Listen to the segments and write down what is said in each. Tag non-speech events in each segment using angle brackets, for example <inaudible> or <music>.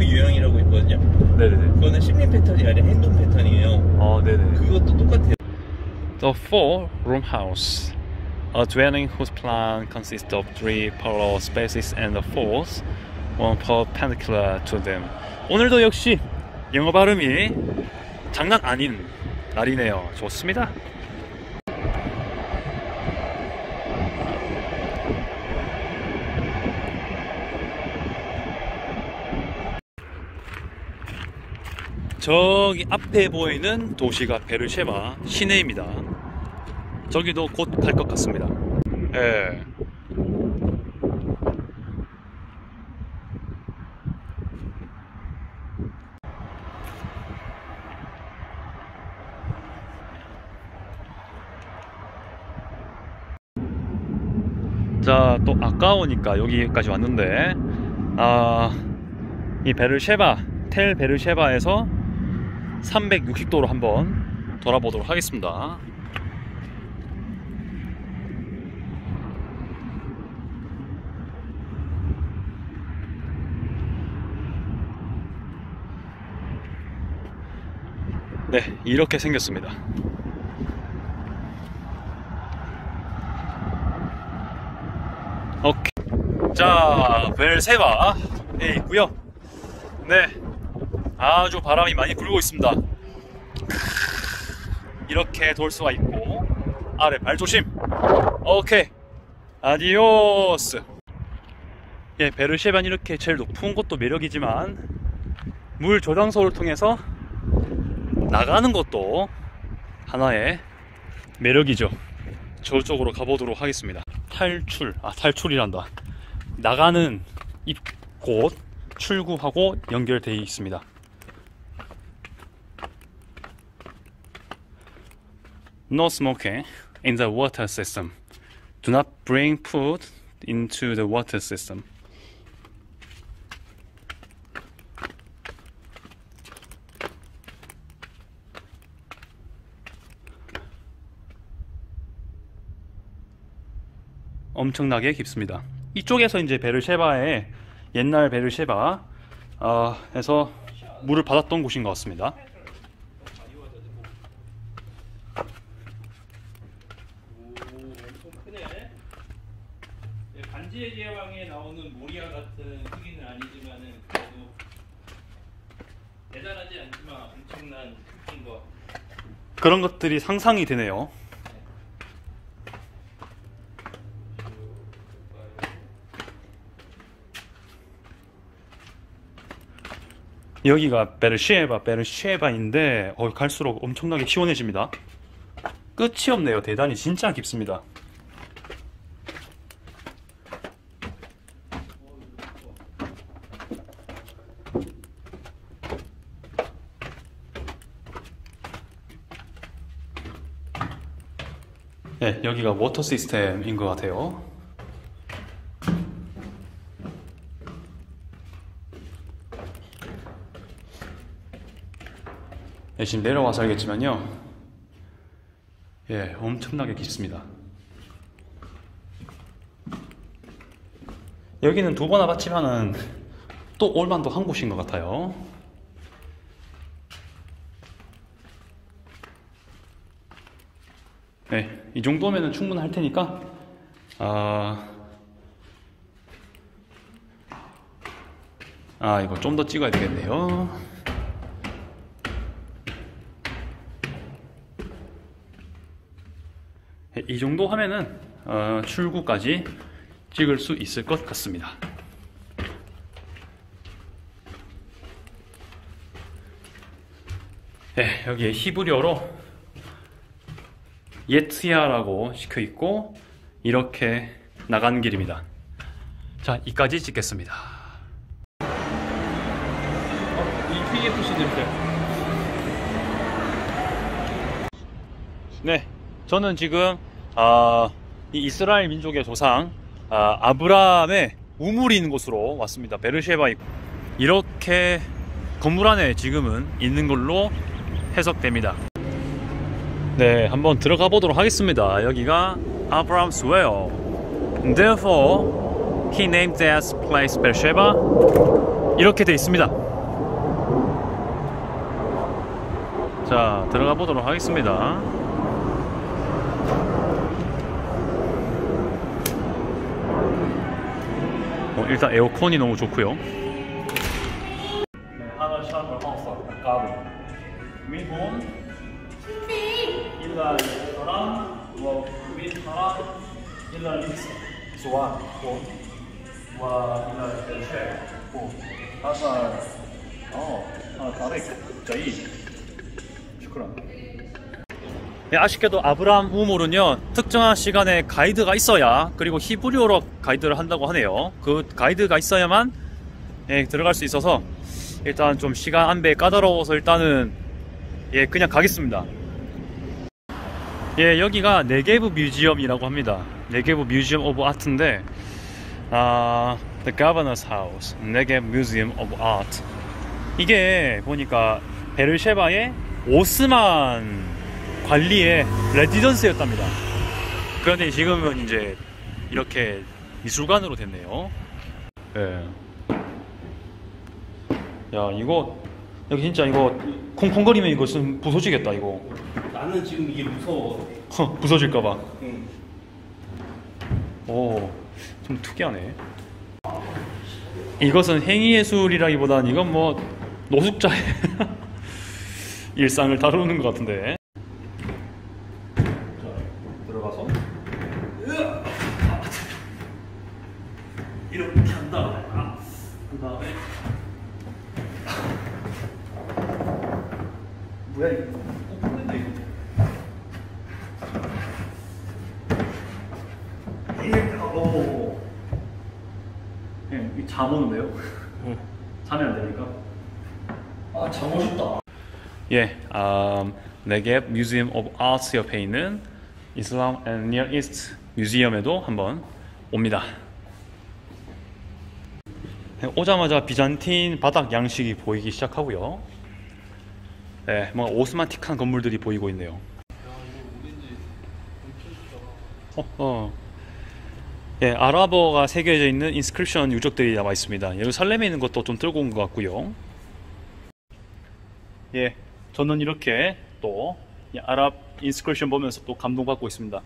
그 유형이라고 있거든요. 네네네. 그거는 심리 패턴이 아니라 행동 패턴이에요. 어, 네네. 그것도 똑같아요. The four-room house, a dwelling whose plan consists of three parallel spaces and a fourth, one perpendicular to them. 오늘도 역시 영어 발음이 장난 아닌 날이네요. 좋습니다. 저기 앞에 보이는 도시가 베르쉐바 시내입니다. 저기도 곧 갈 것 같습니다. 예. 자, 또 아까우니까 여기까지 왔는데, 아, 이 베르쉐바, 텔 베르쉐바에서 360도로 한번 돌아보도록 하겠습니다. 네, 이렇게 생겼습니다. 오케이. 자, 벨세바에 있고요. 네, 아주 바람이 많이 불고 있습니다. 이렇게 돌 수가 있고 아래 발 조심. 오케이. 아디오스. 예, 베르쉐반 이렇게 제일 높은 곳도 매력이지만 물 저장소를 통해서 나가는 것도 하나의 매력이죠. 저쪽으로 가보도록 하겠습니다. 탈출, 아, 탈출이란다. 나가는 입곳, 출구하고 연결되어 있습니다. No smoking in the water system. Do not bring food into the water system. 엄청나게 깊습니다. 이쪽에서 이제 베르쉐바의 옛날 베르쉐바 어, 에서 물을 받았던 곳인 것 같습니다. 엄청 크네. 반지의 제왕에 나오는 모리아 같은 크기는 아니지만은 그래도 대단 하지 않지만 엄청난 거. 그런 것들이 상상이 되네요. 여기가 베르쉐바, 베르쉐바인데 어, 갈수록 엄청나게 시원해집니다. 끝이 없네요. 대단히 진짜 깊습니다. 네, 여기가 워터 시스템인 것 같아요. 네, 지금 내려와서 알겠지만요. 예, 엄청나게 깊습니다. 여기는 두 번 와봤지만은 또 올만도 한 곳인 것 같아요. 네, 이 정도면은 충분할 테니까, 아, 아, 이거 좀 더 찍어야 되겠네요. 네, 이 정도 하면은 어, 출구까지 찍을 수 있을 것 같습니다. 네, 여기에 히브리어로 예트야라고 시켜 있고 이렇게 나간 길입니다. 자, 이까지 찍겠습니다. 이 KFC 냄새. 네, 저는 지금 아, 이 이스라엘 민족의 조상 아, 아브라함의 우물이 있는 곳으로 왔습니다. 베르쉐바 이렇게 건물 안에 지금은 있는 걸로 해석됩니다. 네, 한번 들어가 보도록 하겠습니다. 여기가 Abraham's well. Therefore, he named that place Beersheba. 이렇게 돼 있습니다. 자, 들어가 보도록 하겠습니다. 어, 일단 에어컨이 너무 좋고요. 네, 하나 샤워 하우스 가구. 위홈 어 슈크란 네, 아쉽게도 아브람 우물은요 특정한 시간에 가이드가 있어야 그리고 히브리어로 가이드를 한다고 하네요. 그 가이드가 있어야만 예, 들어갈 수 있어서 일단 좀 시간 안배 까다로워서 일단은 예 그냥 가겠습니다 예 여기가 네게브 museum이라고 합니다. 네게브 Museum of Art인데 아 The Governor's House 네게브 Museum of Art. 이게 보니까 베르쉐바의 오스만 관리의 residence였답니다. 그런데 지금은 이제 이렇게 미술관으로 됐네요. 예. 야 이거 여기 진짜 이거 콩콩거리면 이거 좀 부서지겠다 이거 나는 지금 이게 무서워. 허, 부서질까봐. 응. 오 좀 특이하네. 이것은 행위예술이라기보단 이건 뭐 노숙자의 <laughs> 일상을 다루는 것 같은데. 자 들어가서. 이렇게 한 다음에 그 다음에. 뭐야 이거 꼭 풀린다 이거 이렇게 하고 예, 이잠 오는데요? 잠이 안 됩니까? 아, 자고 싶다. 예, 음, 네게브 Museum of Art 옆에 있는 Islam and Near East Museum에도 한번 옵니다. 네, 오자마자 비잔틴 바닥 양식이 보이기 시작하고요. 네, 뭔가 오스만틱한 건물들이 보이고 있네요. 어, 어. 예, 아랍어가 새겨져 있는 inscription 유적들이 남아 있습니다. 예루살렘에 있는 것도 좀 들고 온 것 같고요. 예, 저는 이렇게 또이 아랍 인스크립션 보면서 또 감동받고 있습니다.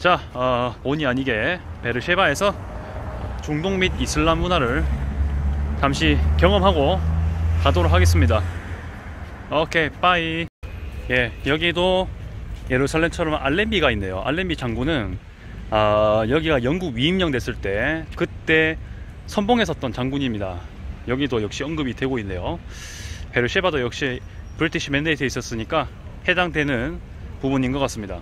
자, 어, 본의 아니게 베르쉐바에서 중동 및 이슬람 문화를 잠시 경험하고 가도록 하겠습니다. 오케이, bye. 예, 여기도 예루살렘처럼 알렘비가 있네요. 알렘비 장군은 아, 여기가 영국 위임령 됐을 때 그때 선봉했었던 장군입니다. 여기도 역시 언급이 되고 있네요. 베르쉐바도 역시 British Mandate에 있었으니까 해당되는 부분인 것 같습니다.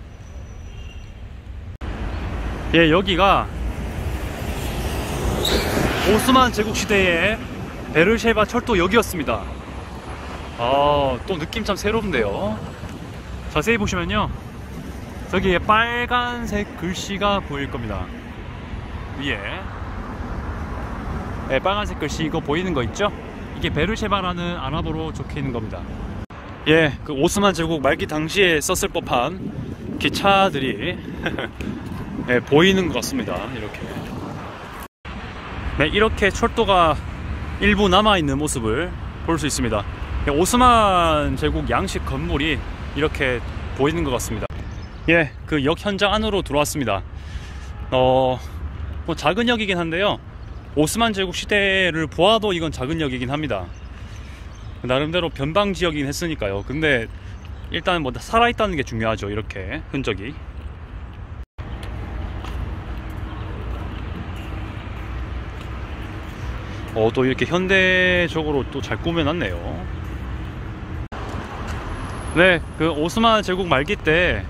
예, 여기가 오스만 제국 시대의 베르쉐바 철도 역이었습니다. 아, 또 느낌 참 새로운데요. 자세히 보시면요. 저기에 빨간색 글씨가 보일 겁니다. 위에. 네, 빨간색 글씨 이거 보이는 거 있죠? 이게 베르쉐바라는 아랍어로 적혀 있는 겁니다. 예, 그 오스만 제국 말기 당시에 썼을 법한 기차들이 <laughs> 네, 보이는 것 같습니다. 이렇게. 네, 이렇게 철도가 일부 남아있는 모습을 볼 수 있습니다. 네, 오스만 제국 양식 건물이 이렇게 보이는 것 같습니다. 예, 그 역 현장 안으로 들어왔습니다. 어, 뭐 작은 역이긴 한데요. 오스만 제국 시대를 보아도 이건 작은 역이긴 합니다. 나름대로 변방 지역이긴 했으니까요. 근데 일단 뭐 살아있다는 게 중요하죠. 이렇게 흔적이. 어, 또 이렇게 현대적으로 또 잘 꾸며놨네요. 네, 그 오스만 제국 말기 때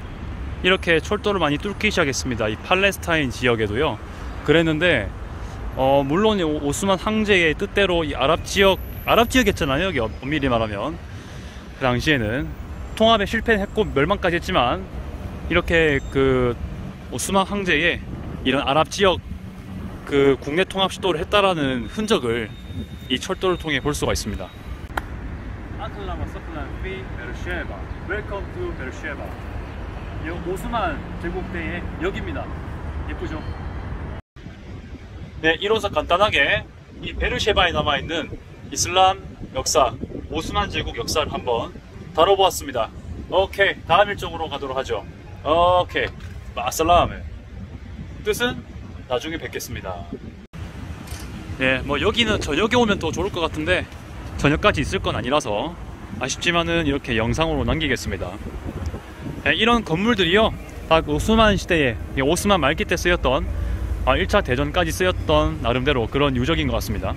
이렇게 철도를 많이 뚫기 시작했습니다. 이 팔레스타인 지역에도요. 그랬는데, 어, 물론 오스만 황제의 뜻대로 이 아랍 지역, 아랍 지역이었잖아요. 여기 엄밀히 말하면. 그 당시에는 통합에 실패했고 멸망까지 했지만, 이렇게 그 오스만 황제의 이런 아랍 지역 그 국내 통합 시도를 했다라는 흔적을 이 철도를 통해 볼 수가 있습니다. 오스만 제국대의 역입니다. 예쁘죠? 네, 이론상 간단하게 이 베르쉐바에 남아있는 이슬람 역사, 오스만 제국 역사를 한번 다뤄보았습니다. 오케이, 다음 일정으로 가도록 하죠. 오케이, 마살라메. 뜻은 나중에 뵙겠습니다. 네, 뭐 여기는 저녁에 오면 더 좋을 것 같은데 저녁까지 있을 건 아니라서 아쉽지만은 이렇게 영상으로 남기겠습니다. 네, 이런 건물들이요, 다 오스만 시대에 오스만 말기 때 쓰였던 1차 대전까지 쓰였던 나름대로 그런 유적인 것 같습니다.